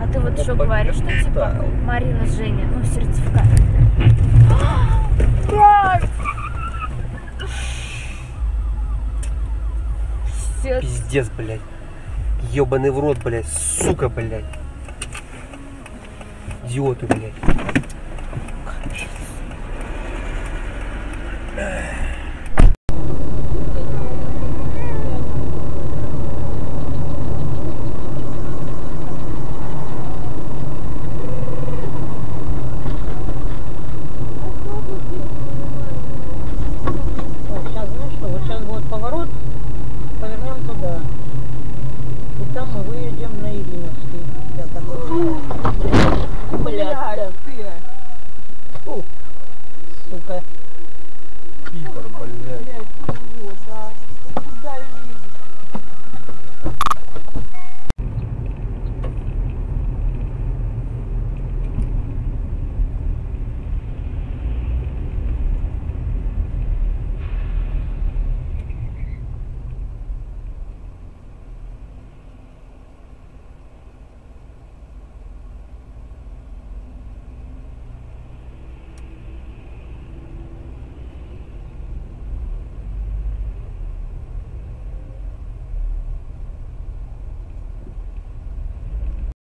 А ты вот что говоришь, что типа. Марина с Женей, ну, сертификат. Пиздец, блядь. Ебаный в рот, блядь. Сука, блядь. Идиоты, блядь. Kolay.